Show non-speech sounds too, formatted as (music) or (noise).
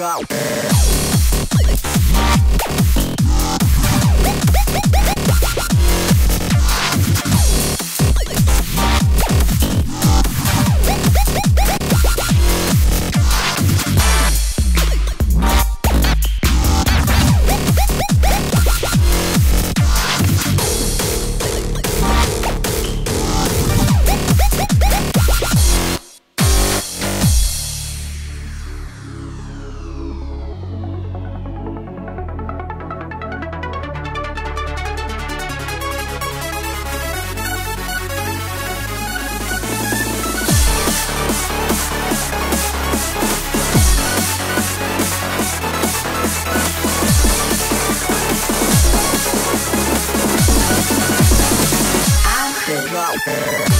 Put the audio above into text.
tchau. Yeah. (laughs)